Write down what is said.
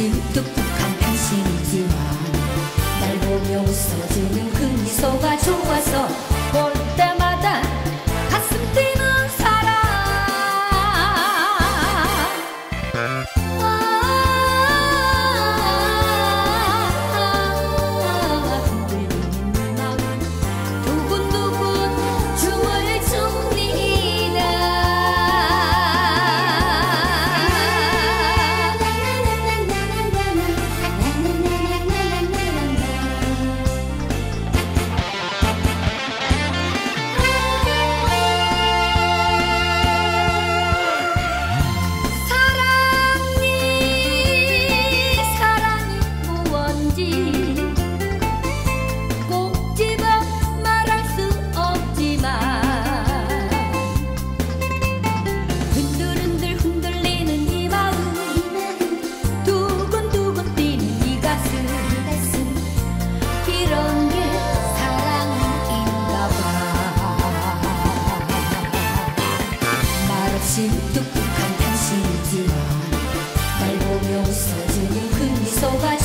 마치 뚝뚝한 당신이지만 날 보며 웃어주는 그 미소가 좋아서 똑똑한 당신이지만 날 보며 웃어주는 큰 미소가